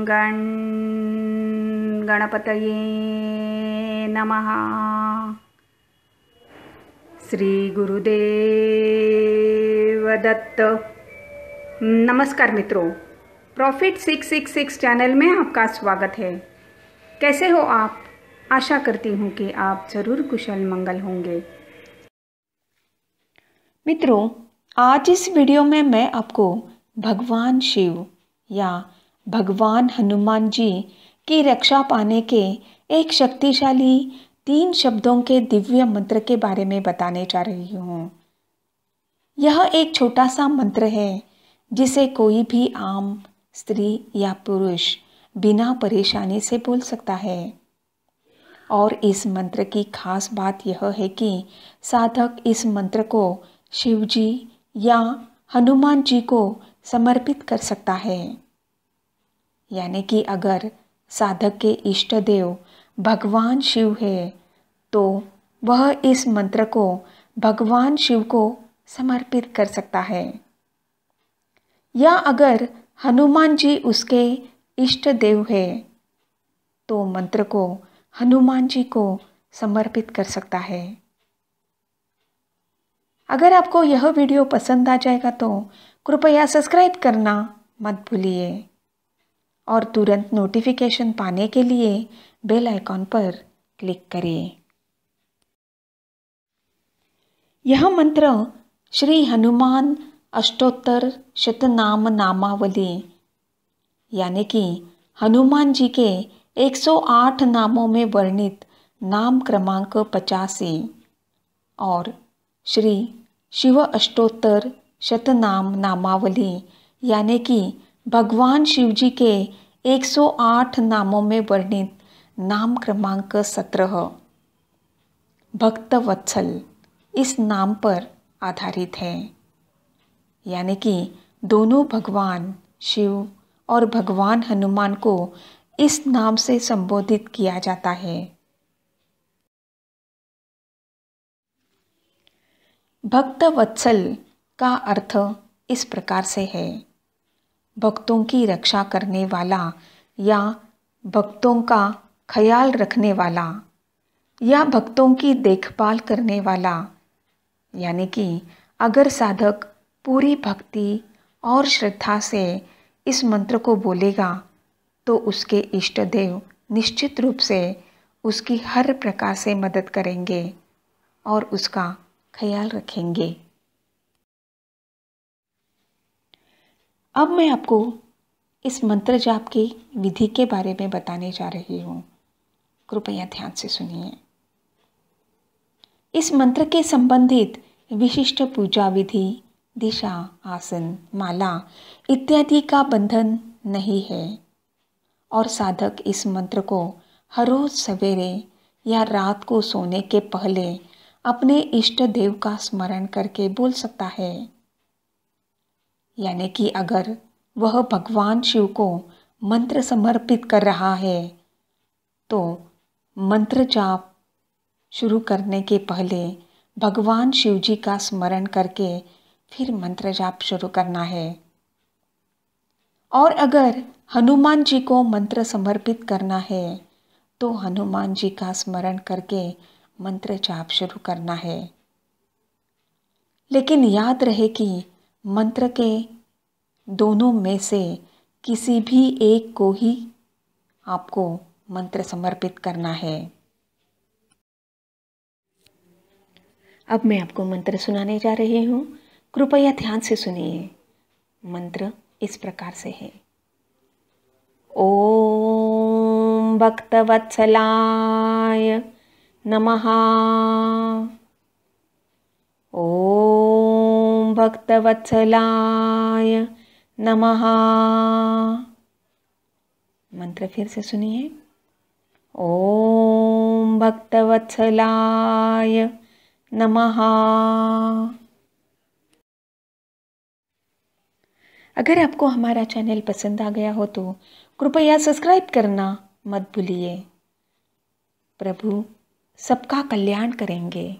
गण, गणपतये नमः। श्री गुरुदेव दत्त नमस्कार मित्रों profit six six six channel में आपका स्वागत है। कैसे हो आप? आशा करती हूँ कि आप ज़रूर कुशल मंगल होंगे। मित्रों, आज इस वीडियो में मैं आपको भगवान शिव या भगवान हनुमान जी की रक्षा पाने के एक शक्तिशाली तीन शब्दों के दिव्य मंत्र के बारे में बताने जा रही हूँ। यह एक छोटा सा मंत्र है, जिसे कोई भी आम स्त्री या पुरुष बिना परेशानी से बोल सकता है। और इस मंत्र की खास बात यह है कि साधक इस मंत्र को शिव जी या हनुमान जी को समर्पित कर सकता है। यानी कि अगर साधक के इष्ट देव भगवान शिव है तो वह इस मंत्र को भगवान शिव को समर्पित कर सकता है। या अगर हनुमान जी उसके इष्ट देव है तो मंत्र को हनुमान जी को समर्पित कर सकता है। अगर आपको यह वीडियो पसंद आ जाएगा तो कृपया सब्सक्राइब करना मत भूलिए। और तुरंत नोटिफिकेशन पाने के लिए बेल आइकॉन पर क्लिक करें। यह मंत्र श्री हनुमान अष्टोत्तर शतनाम नामावली यानी कि हनुमान जी के 108 नामों में वर्णित नाम क्रमांक पचासी और श्री शिव अष्टोत्तर शतनाम नामावली यानी कि भगवान शिव जी के 108 नामों में वर्णित नाम क्रमांक सत्रह भक्त वत्सल इस नाम पर आधारित है। यानी कि दोनों भगवान शिव और भगवान हनुमान को इस नाम से संबोधित किया जाता है। भक्त वत्सल का अर्थ इस प्रकार से है। भक्तों की रक्षा करने वाला या भक्तों का ख्याल रखने वाला या भक्तों की देखभाल करने वाला, यानी कि अगर साधक पूरी भक्ति और श्रद्धा से इस मंत्र को बोलेगा तो उसके इष्ट देव निश्चित रूप से उसकी हर प्रकार से मदद करेंगे और उसका ख्याल रखेंगे। अब मैं आपको इस मंत्र जाप की विधि के बारे में बताने जा रही हूँ। कृपया ध्यान से सुनिए। इस मंत्र के संबंधित विशिष्ट पूजा विधि, दिशा, आसन, माला इत्यादि का बंधन नहीं है और साधक इस मंत्र को हर रोज सवेरे या रात को सोने के पहले अपने इष्ट देव का स्मरण करके बोल सकता है। यानी कि अगर वह भगवान शिव को मंत्र समर्पित कर रहा है तो मंत्र जाप शुरू करने के पहले भगवान शिव जी का स्मरण करके फिर मंत्र जाप शुरू करना है। और अगर हनुमान जी को मंत्र समर्पित करना है तो हनुमान जी का स्मरण करके मंत्र जाप शुरू करना है। लेकिन याद रहे कि मंत्र के दोनों में से किसी भी एक को ही आपको मंत्र समर्पित करना है। अब मैं आपको मंत्र सुनाने जा रही हूँ। कृपया ध्यान से सुनिए। मंत्र इस प्रकार से है। ॐ भक्तवत्सलाय नमः। भक्तवत्सलाय नमः। मंत्र फिर से सुनिए। ॐ भक्तवत्सलाय नमः। अगर आपको हमारा चैनल पसंद आ गया हो तो कृपया सब्सक्राइब करना मत भूलिए। प्रभु, सबका कल्याण करेंगे।